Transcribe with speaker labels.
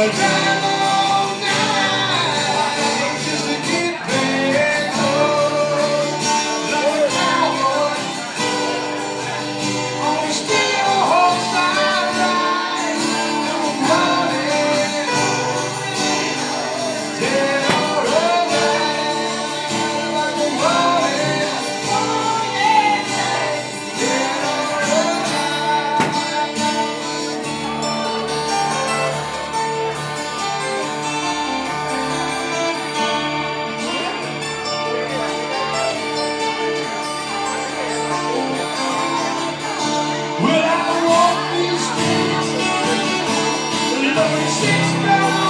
Speaker 1: Okay. Holy shit,